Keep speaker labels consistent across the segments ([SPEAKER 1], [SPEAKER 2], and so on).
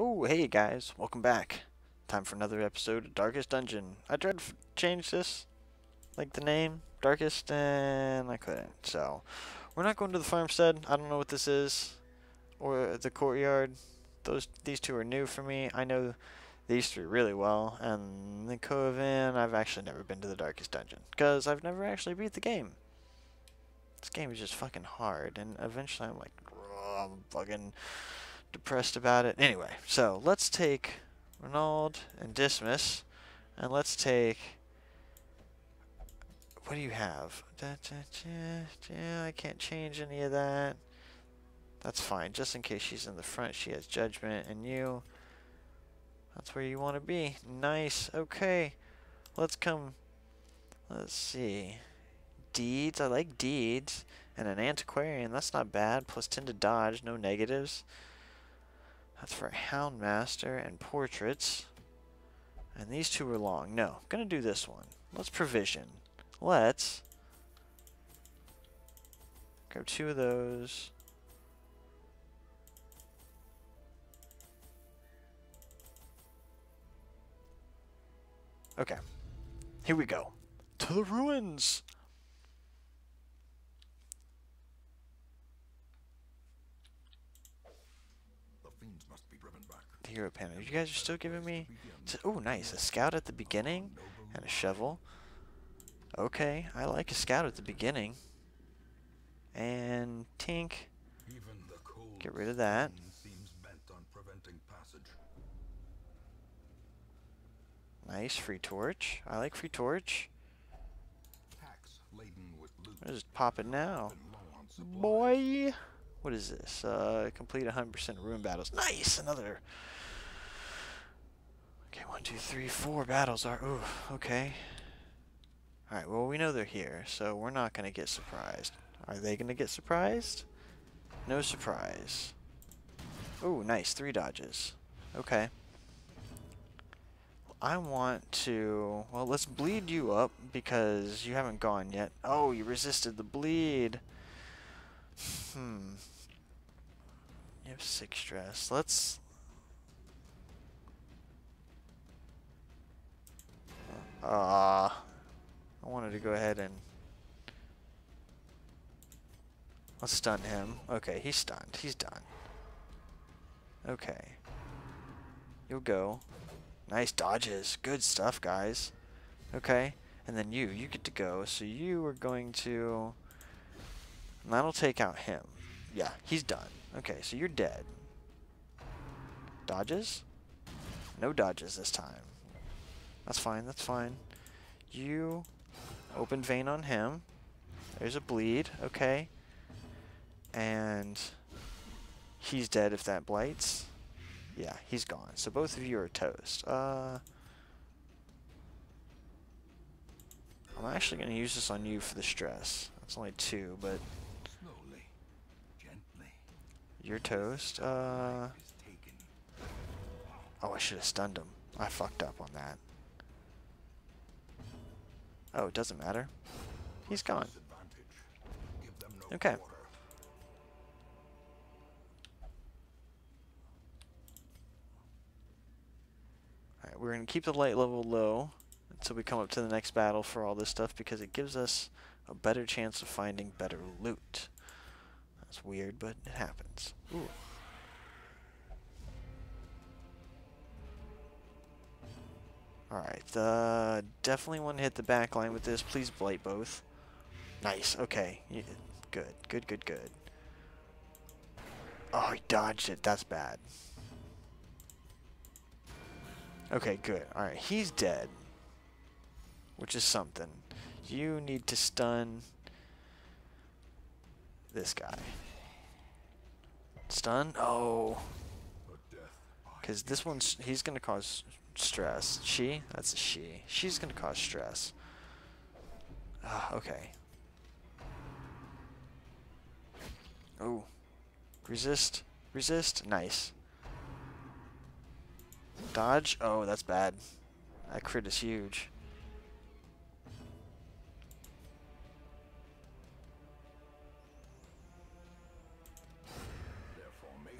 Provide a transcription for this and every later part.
[SPEAKER 1] Oh, hey guys, welcome back. Time for another episode of Darkest Dungeon. I tried to change this, like the name, Darkest, and I couldn't. So, we're not going to the farmstead. I don't know what this is, or the courtyard. Those These two are new for me. I know these three really well, and the Coven, I've actually never been to the Darkest Dungeon, because I've never actually beat the game. This game is just fucking hard, and eventually I'm like, I'm fucking depressed about it. Anyway, so let's take Reynauld and Dismas, and let's take. What do you have? Da, da, da, I can't change any of that. That's fine. Just in case she's in the front, she has judgment, and you. That's where you want to be. Nice. Okay. Let's come. Let's see. Deeds. I like deeds. And an antiquarian. That's not bad. Plus 10 to dodge. No negatives. That's for Houndmaster and Portraits. And these two are long. No, I'm going to do this one. Let's provision. Let's grab two of those. Okay. Here we go. To the ruins! The hero panel. You guys are still giving me... Oh, nice. A scout at the beginning and a shovel. Okay, I like a scout at the beginning. And Tink. Get rid of that. Nice, free torch. I like free torch. I Just pop it now. Boy! What is this? Uh, complete 100% rune battles. Nice! Another Okay, one, two, three, four battles are... Ooh, okay. Alright, well, we know they're here, so we're not going to get surprised. Are they going to get surprised? No surprise. Ooh, nice. Three dodges. Okay. I want to... Well, let's bleed you up because you haven't gone yet. Oh, you resisted the bleed. Hmm. You have six stress. Let's Uh, I wanted to go ahead and... Let's stun him. Okay, he's stunned. He's done. Okay. You'll go. Nice dodges. Good stuff, guys. Okay. And then you. You get to go. So you are going to... And that'll take out him. Yeah, he's done. Okay, so you're dead. Dodges? No dodges this time. That's fine, that's fine. You open vein on him. There's a bleed, okay. And he's dead if that blights. Yeah, he's gone. So both of you are toast. Uh, I'm actually going to use this on you for the stress. That's only two, but... You're toast. Uh, oh, I should have stunned him. I fucked up on that. Oh, it doesn't matter. He's gone. Okay. Alright, we're going to keep the light level low until we come up to the next battle for all this stuff because it gives us a better chance of finding better loot. That's weird, but it happens. Ooh. Alright, uh, definitely want to hit the back line with this. Please blight both. Nice, okay. Good, good, good, good. Oh, he dodged it. That's bad. Okay, good. Alright, he's dead. Which is something. You need to stun this guy. Stun? Oh. Because this one's, he's going to cause stress. She? That's a she. She's gonna cause stress. Ah, okay. Oh. Resist. Resist. Nice. Dodge. Oh, that's bad. That crit is huge.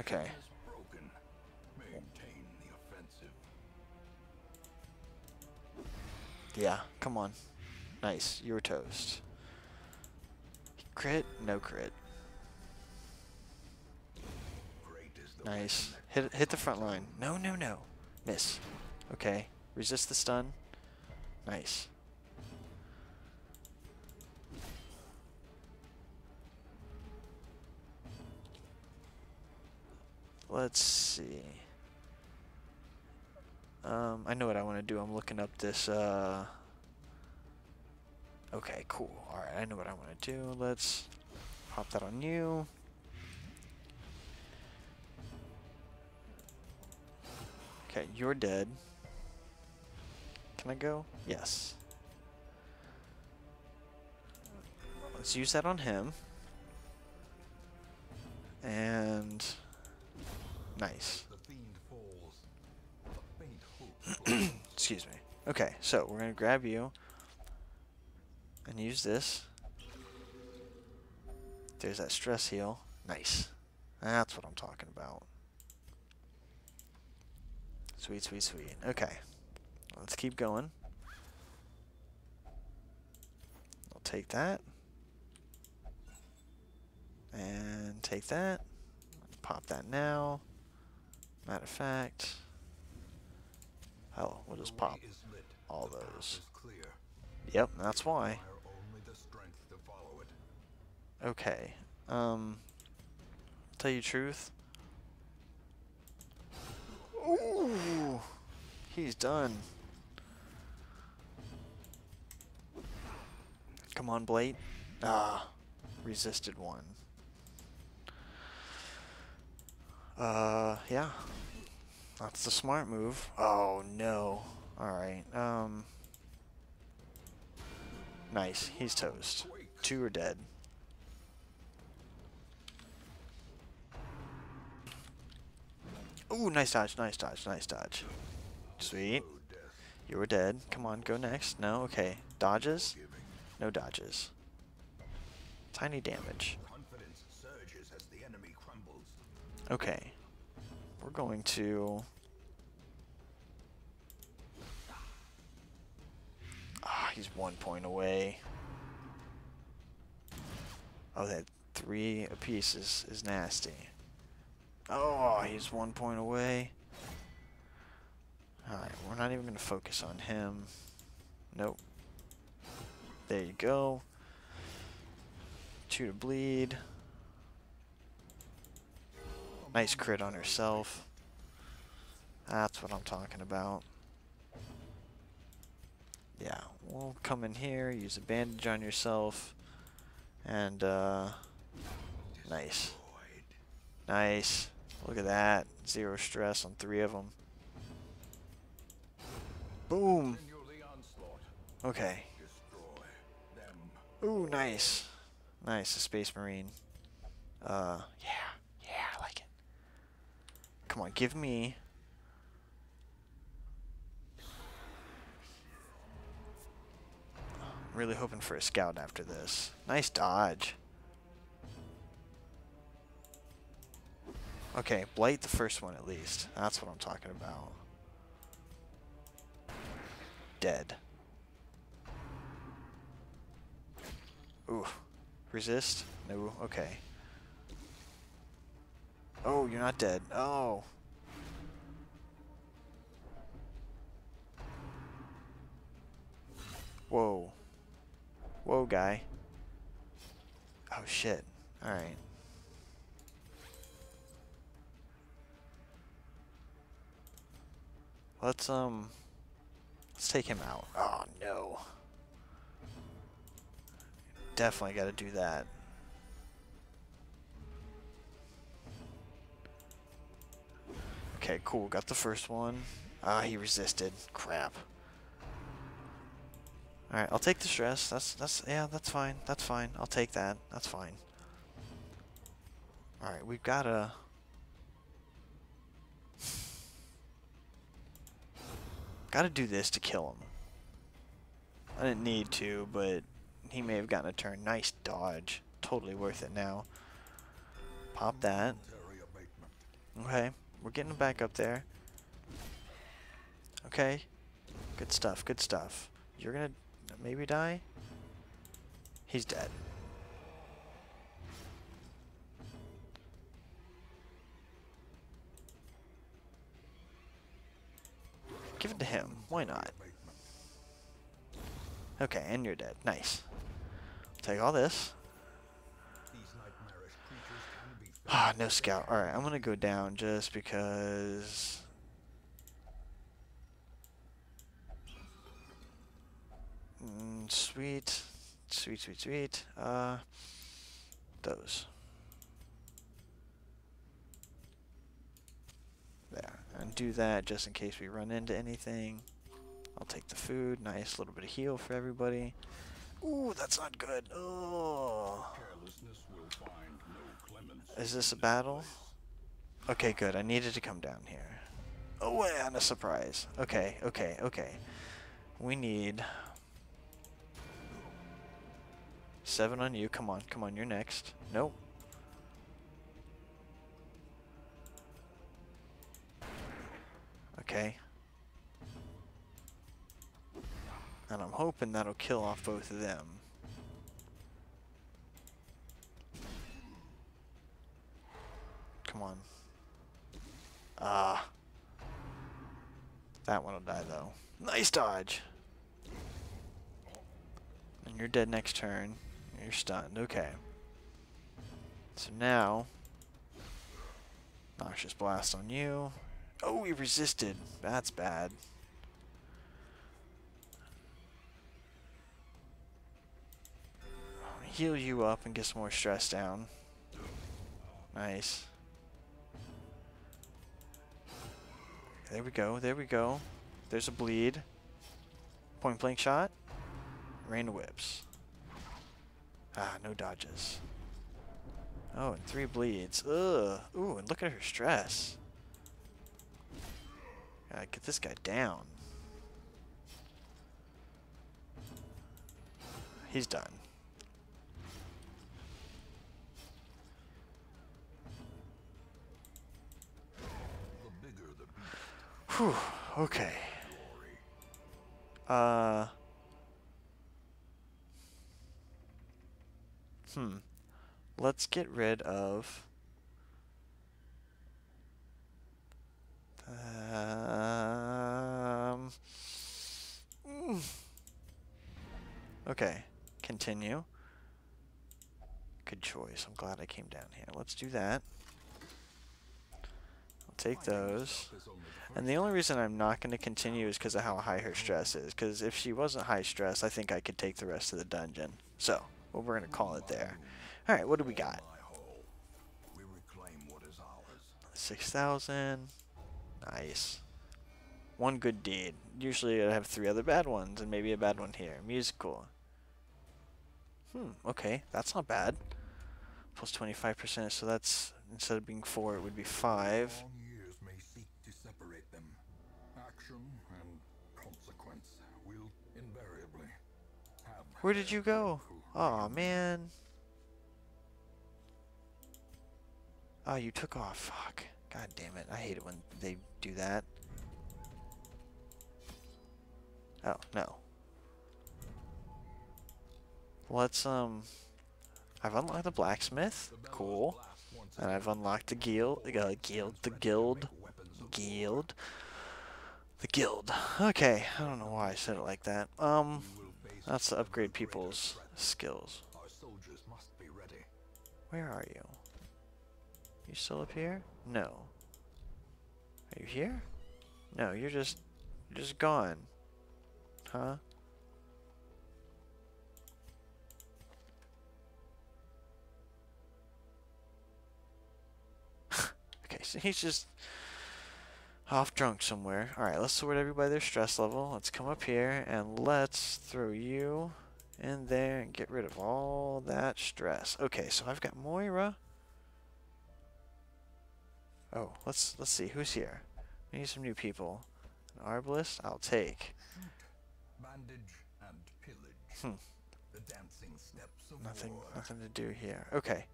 [SPEAKER 1] Okay. Yeah, come on. Nice, you were toast. Crit? No crit. Nice. Hit, hit the front line. No, no, no. Miss. Okay. Resist the stun. Nice. Let's see. Um, I know what I want to do. I'm looking up this, uh... Okay, cool. Alright, I know what I want to do. Let's pop that on you. Okay, you're dead. Can I go? Yes. Let's use that on him. And... Nice. Excuse me. Okay, so we're going to grab you and use this. There's that stress heal. Nice. That's what I'm talking about. Sweet, sweet, sweet. Okay. Let's keep going. I'll take that. And take that. Pop that now. Matter of fact. Hell, we'll just pop all those. Yep, that's why. Okay. Um. Tell you truth. Ooh, he's done. Come on, Blade. Ah, resisted one. Uh, yeah. That's the smart move. Oh, no. Alright, um... Nice, he's toast. Two are dead. Ooh, nice dodge, nice dodge, nice dodge. Sweet. You were dead. Come on, go next. No? Okay. Dodges? No dodges. Tiny damage. Okay. We're going to... Ah, he's one point away. Oh, that three apiece is, is nasty. Oh, he's one point away. Alright, we're not even going to focus on him. Nope. There you go. Two to bleed. Nice crit on herself. That's what I'm talking about. Yeah, we'll come in here, use a bandage on yourself, and, uh, nice. Nice. Look at that. Zero stress on three of them. Boom. Okay. Ooh, nice. Nice, a Space Marine. Uh, yeah. Yeah, I like it. Come on, give me... Really hoping for a scout after this. Nice dodge. Okay, blight the first one at least. That's what I'm talking about. Dead. Ooh. Resist? No. Okay. Oh, you're not dead. Oh. Whoa. Whoa, guy. Oh, shit. Alright. Let's, um... Let's take him out. Oh, no. Definitely gotta do that. Okay, cool. Got the first one. Ah, he resisted. Crap. Alright, I'll take the stress. That's, that's, yeah, that's fine. That's fine. I'll take that. That's fine. Alright, we've gotta... Gotta do this to kill him. I didn't need to, but he may have gotten a turn. Nice dodge. Totally worth it now. Pop that. Okay, we're getting back up there. Okay. Good stuff, good stuff. You're gonna maybe die? He's dead. Give it to him. Why not? Okay, and you're dead. Nice. Take all this. Ah, no scout. Alright, I'm gonna go down just because... Mm, sweet. Sweet, sweet, sweet. Uh, those. There. And do that just in case we run into anything. I'll take the food. Nice little bit of heal for everybody. Ooh, that's not good. Oh. Is this a battle? Okay, good. I needed to come down here. Oh, and a surprise. Okay, okay, okay. We need... Seven on you. Come on, come on. You're next. Nope. Okay. And I'm hoping that'll kill off both of them. Come on. Ah. That one will die though. Nice dodge! And you're dead next turn. You're stunned. Okay. So now... Noxious Blast on you. Oh, he resisted. That's bad. Heal you up and get some more stress down. Nice. There we go, there we go. There's a bleed. Point blank shot. Rain whips. Ah, no dodges. Oh, and three bleeds. Ugh. Ooh, and look at her stress. Gotta get this guy down. He's done. Whew, okay. Uh... Hmm. Let's get rid of... Um... Mm. Okay. Continue. Good choice. I'm glad I came down here. Let's do that. Take those. And the only reason I'm not going to continue is because of how high her stress is. Because if she wasn't high stress, I think I could take the rest of the dungeon. So, well, we're going to call it there. Alright, what do we got? 6,000. Nice. One good deed. Usually I have three other bad ones, and maybe a bad one here. Musical. Hmm, okay. That's not bad. Plus 25%, so that's, instead of being 4, it would be 5. Where did you go? oh, man. Oh, you took off. Fuck. God damn it. I hate it when they do that. Oh, no. Let's, um... I've unlocked the blacksmith. Cool. And I've unlocked the guild. Uh, guild. The guild. Guild. The guild. Okay. I don't know why I said it like that. Um... That's to upgrade people's skills. Where are you? You still up here? No. Are you here? No, you're just you're just gone. Huh? okay, so he's just off drunk somewhere. Alright, let's sort everybody their stress level. Let's come up here and let's throw you in there and get rid of all that stress. Okay, so I've got Moira. Oh, let's let's see who's here. We need some new people. An arbalest, I'll take. Bandage and pillage. Hmm. The dancing steps of nothing, war. nothing to do here. Okay.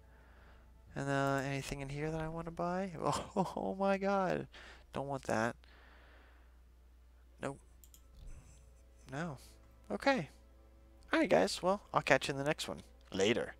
[SPEAKER 1] And uh, anything in here that I want to buy? Oh, oh my God! Don't want that. Nope. No. Okay. Alright, guys. Well, I'll catch you in the next one. Later.